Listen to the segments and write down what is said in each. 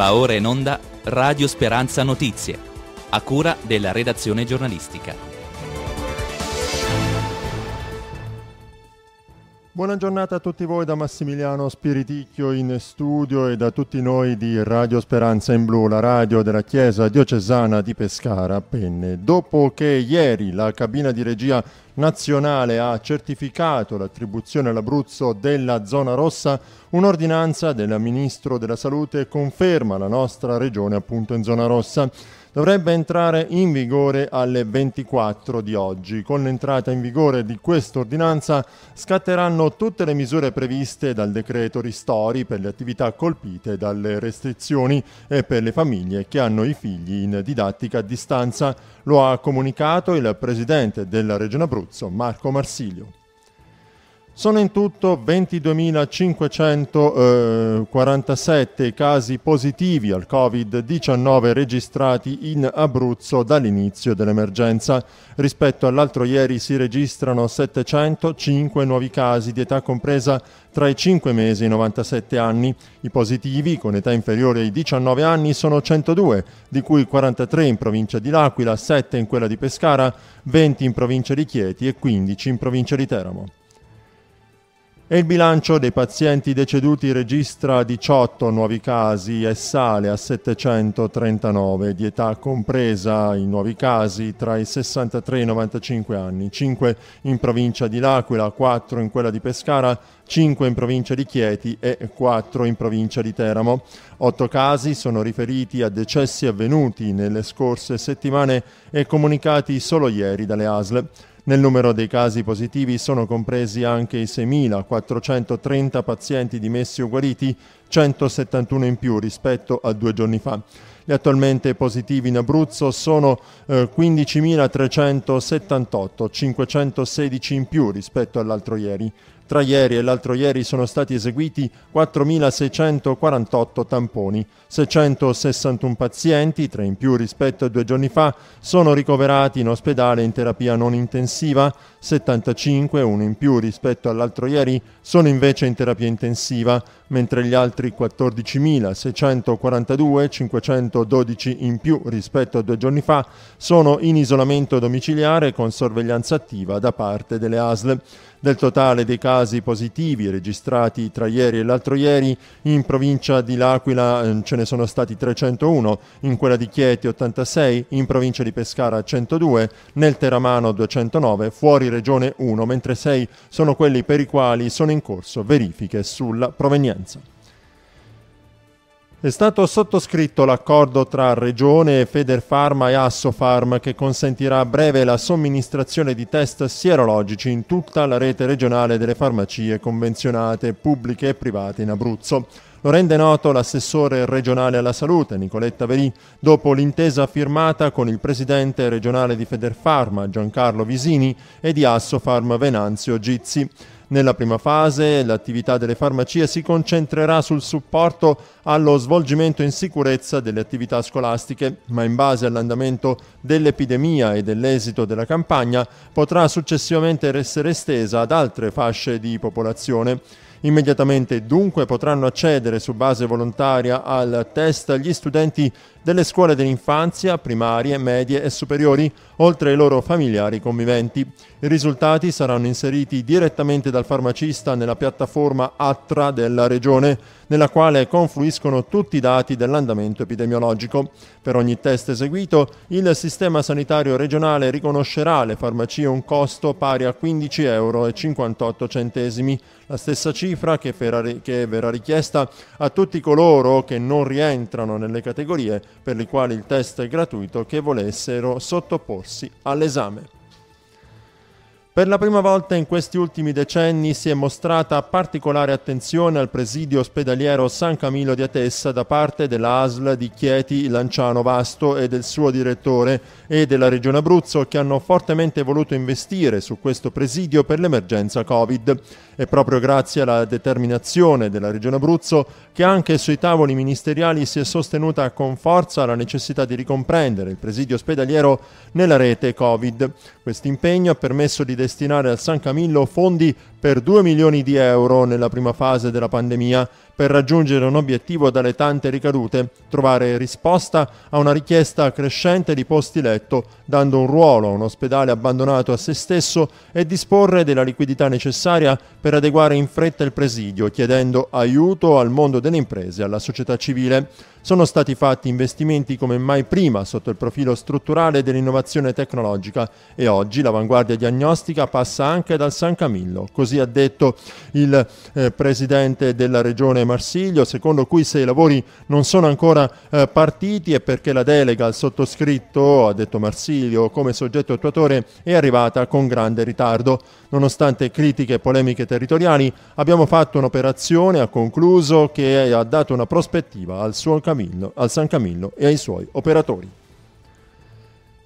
Va ora in onda Radio Speranza Notizie, a cura della redazione giornalistica. Buona giornata a tutti voi da Massimiliano Spiriticchio in studio e da tutti noi di Radio Speranza in Blu, la radio della Chiesa diocesana di Pescara Penne. Dopo che ieri la cabina di regia nazionale ha certificato l'attribuzione all'Abruzzo della zona rossa, un'ordinanza del Ministro della Salute conferma la nostra regione appunto in zona rossa dovrebbe entrare in vigore alle 24 di oggi. Con l'entrata in vigore di questa ordinanza scatteranno tutte le misure previste dal decreto ristori per le attività colpite dalle restrizioni e per le famiglie che hanno i figli in didattica a distanza. Lo ha comunicato il presidente della Regione Abruzzo, Marco Marsilio. Sono in tutto 22.547 eh, casi positivi al Covid-19 registrati in Abruzzo dall'inizio dell'emergenza. Rispetto all'altro ieri si registrano 705 nuovi casi di età compresa tra i 5 mesi e i 97 anni. I positivi con età inferiore ai 19 anni sono 102, di cui 43 in provincia di L'Aquila, 7 in quella di Pescara, 20 in provincia di Chieti e 15 in provincia di Teramo e il bilancio dei pazienti deceduti registra 18 nuovi casi e sale a 739 di età compresa i nuovi casi tra i 63 e i 95 anni, 5 in provincia di L'Aquila, 4 in quella di Pescara, 5 in provincia di Chieti e 4 in provincia di Teramo. 8 casi sono riferiti a decessi avvenuti nelle scorse settimane e comunicati solo ieri dalle ASL. Nel numero dei casi positivi sono compresi anche i 6.430 pazienti dimessi o guariti, 171 in più rispetto a due giorni fa. Gli attualmente positivi in Abruzzo sono eh, 15.378, 516 in più rispetto all'altro ieri. Tra ieri e l'altro ieri sono stati eseguiti 4.648 tamponi, 661 pazienti, tre in più rispetto a due giorni fa, sono ricoverati in ospedale in terapia non intensiva, 75, uno in più rispetto all'altro ieri, sono invece in terapia intensiva, mentre gli altri 14.642, 512 in più rispetto a due giorni fa, sono in isolamento domiciliare con sorveglianza attiva da parte delle ASL. Del totale dei casi positivi registrati tra ieri e l'altro ieri, in provincia di L'Aquila eh, ce ne sono stati 301, in quella di Chieti 86, in provincia di Pescara 102, nel Teramano 209, fuori regione 1, mentre 6 sono quelli per i quali sono in corso verifiche sulla provenienza. È stato sottoscritto l'accordo tra Regione, Federfarma e Assofarm che consentirà a breve la somministrazione di test sierologici in tutta la rete regionale delle farmacie convenzionate pubbliche e private in Abruzzo. Lo rende noto l'assessore regionale alla salute Nicoletta Verì dopo l'intesa firmata con il presidente regionale di Federfarma Giancarlo Visini e di Assofarm Venanzio Gizzi. Nella prima fase l'attività delle farmacie si concentrerà sul supporto allo svolgimento in sicurezza delle attività scolastiche, ma in base all'andamento dell'epidemia e dell'esito della campagna potrà successivamente essere estesa ad altre fasce di popolazione. Immediatamente dunque potranno accedere su base volontaria al test gli studenti delle scuole dell'infanzia, primarie, medie e superiori, oltre ai loro familiari conviventi. I risultati saranno inseriti direttamente dal farmacista nella piattaforma ATRA della Regione, nella quale confluiscono tutti i dati dell'andamento epidemiologico. Per ogni test eseguito, il sistema sanitario regionale riconoscerà alle farmacie un costo pari a 15,58 euro, la stessa cifra che verrà richiesta a tutti coloro che non rientrano nelle categorie per le quali il test è gratuito che volessero sottoporsi all'esame. Per la prima volta in questi ultimi decenni si è mostrata particolare attenzione al presidio ospedaliero San Camillo di Atessa da parte della di Chieti Lanciano Vasto e del suo direttore e della Regione Abruzzo che hanno fortemente voluto investire su questo presidio per l'emergenza Covid. È proprio grazie alla determinazione della Regione Abruzzo che anche sui tavoli ministeriali si è sostenuta con forza la necessità di ricomprendere il presidio ospedaliero nella rete Covid. Questo impegno ha permesso di destinare al San Camillo fondi per 2 milioni di euro nella prima fase della pandemia per raggiungere un obiettivo dalle tante ricadute, trovare risposta a una richiesta crescente di posti letto, dando un ruolo a un ospedale abbandonato a se stesso e disporre della liquidità necessaria per adeguare in fretta il presidio, chiedendo aiuto al mondo delle imprese e alla società civile. Sono stati fatti investimenti come mai prima sotto il profilo strutturale dell'innovazione tecnologica e oggi l'avanguardia diagnostica passa anche dal San Camillo, così ha detto il eh, presidente della regione Marsiglio, secondo cui se i lavori non sono ancora eh, partiti è perché la delega al sottoscritto, ha detto Marsiglio, come soggetto attuatore è arrivata con grande ritardo. Nonostante critiche e polemiche territoriali, abbiamo fatto un'operazione, ha concluso, che ha dato una prospettiva al Camillo, al San Camillo e ai suoi operatori.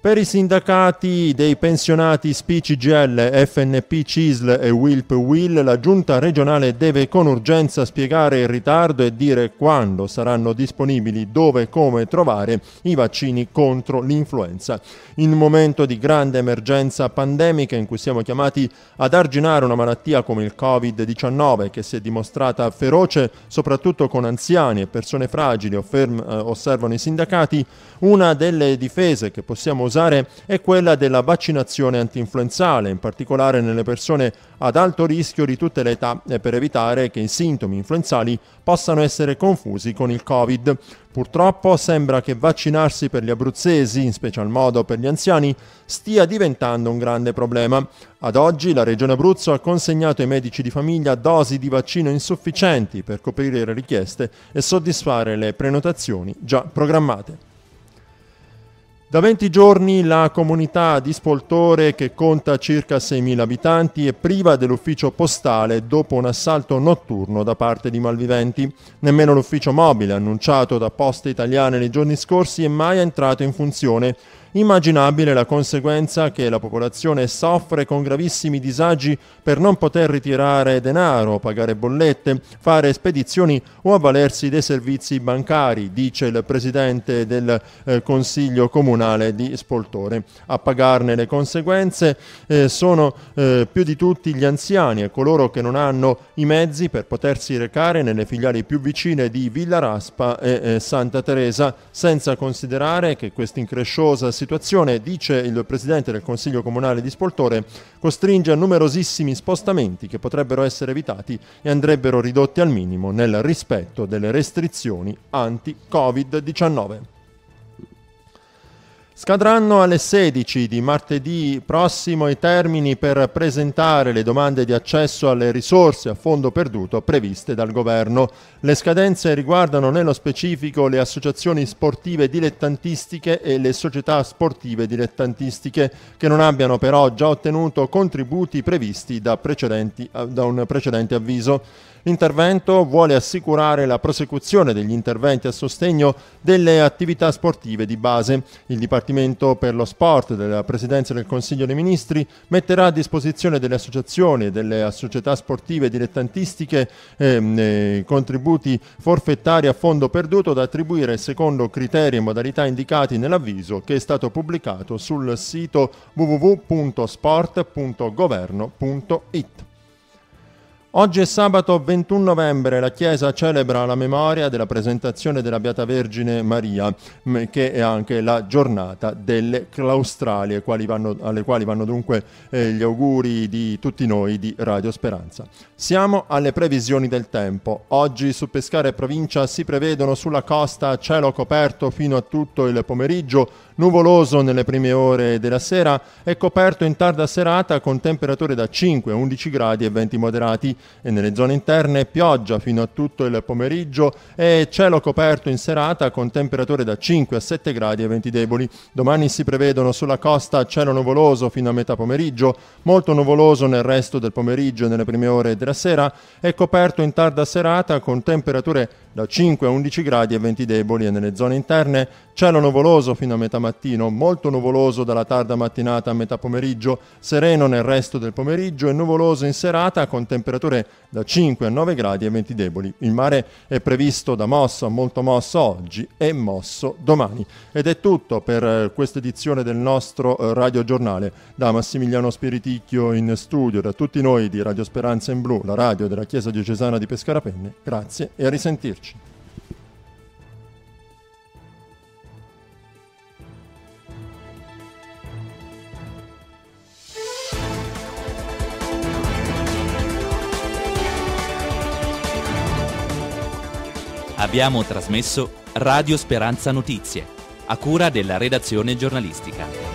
Per i sindacati dei pensionati SPCGL, FNP CISL e WILP WIL, la giunta regionale deve con urgenza spiegare il ritardo e dire quando saranno disponibili, dove e come trovare i vaccini contro l'influenza. In un momento di grande emergenza pandemica in cui siamo chiamati ad arginare una malattia come il Covid-19 che si è dimostrata feroce soprattutto con anziani e persone fragili, osservano i sindacati, una delle difese che possiamo usare usare è quella della vaccinazione antinfluenzale, in particolare nelle persone ad alto rischio di tutte le età e per evitare che i sintomi influenzali possano essere confusi con il Covid. Purtroppo sembra che vaccinarsi per gli abruzzesi, in special modo per gli anziani, stia diventando un grande problema. Ad oggi la Regione Abruzzo ha consegnato ai medici di famiglia dosi di vaccino insufficienti per coprire le richieste e soddisfare le prenotazioni già programmate. Da 20 giorni la comunità di Spoltore, che conta circa 6.000 abitanti, è priva dell'ufficio postale dopo un assalto notturno da parte di malviventi. Nemmeno l'ufficio mobile, annunciato da Poste Italiane nei giorni scorsi, è mai entrato in funzione Immaginabile la conseguenza che la popolazione soffre con gravissimi disagi per non poter ritirare denaro, pagare bollette, fare spedizioni o avvalersi dei servizi bancari, dice il presidente del eh, Consiglio Comunale di Spoltore. A pagarne le conseguenze eh, sono eh, più di tutti gli anziani e coloro che non hanno i mezzi per potersi recare nelle filiali più vicine di Villa Raspa e eh, Santa Teresa, senza considerare che questa incresciosa situazione situazione, dice il Presidente del Consiglio Comunale di Spoltore, costringe a numerosissimi spostamenti che potrebbero essere evitati e andrebbero ridotti al minimo nel rispetto delle restrizioni anti-Covid-19. Scadranno alle 16 di martedì prossimo i termini per presentare le domande di accesso alle risorse a fondo perduto previste dal governo. Le scadenze riguardano nello specifico le associazioni sportive dilettantistiche e le società sportive dilettantistiche che non abbiano però già ottenuto contributi previsti da, da un precedente avviso. L'intervento vuole assicurare la prosecuzione degli interventi a sostegno delle attività sportive di base. Il Dipartimento per lo Sport della Presidenza del Consiglio dei Ministri metterà a disposizione delle associazioni e delle società sportive dilettantistiche ehm, eh, contributi forfettari a fondo perduto da attribuire secondo criteri e modalità indicati nell'avviso che è stato pubblicato sul sito www.sport.governo.it. Oggi è sabato 21 novembre, la Chiesa celebra la memoria della presentazione della Beata Vergine Maria, che è anche la giornata delle claustrali, alle quali vanno dunque eh, gli auguri di tutti noi di Radio Speranza. Siamo alle previsioni del tempo. Oggi su Pescara e provincia si prevedono sulla costa cielo coperto fino a tutto il pomeriggio, nuvoloso nelle prime ore della sera e coperto in tarda serata con temperature da 5 a 11 gradi e venti moderati e nelle zone interne pioggia fino a tutto il pomeriggio e cielo coperto in serata con temperature da 5 a 7 gradi e venti deboli. Domani si prevedono sulla costa cielo nuvoloso fino a metà pomeriggio, molto nuvoloso nel resto del pomeriggio e nelle prime ore della sera e coperto in tarda serata con temperature da 5 a 11 gradi e venti deboli e nelle zone interne cielo nuvoloso fino a metà mattino, molto nuvoloso dalla tarda mattinata a metà pomeriggio, sereno nel resto del pomeriggio e nuvoloso in serata con temperature temperature da 5 a 9 gradi e venti deboli. Il mare è previsto da mosso a molto mosso oggi e mosso domani. Ed è tutto per eh, questa edizione del nostro eh, Radio Giornale. Da Massimiliano Spiriticchio in studio, da tutti noi di Radio Speranza in Blu, la radio della Chiesa Diocesana di Pescarapenne, grazie e a risentirci. Abbiamo trasmesso Radio Speranza Notizie, a cura della redazione giornalistica.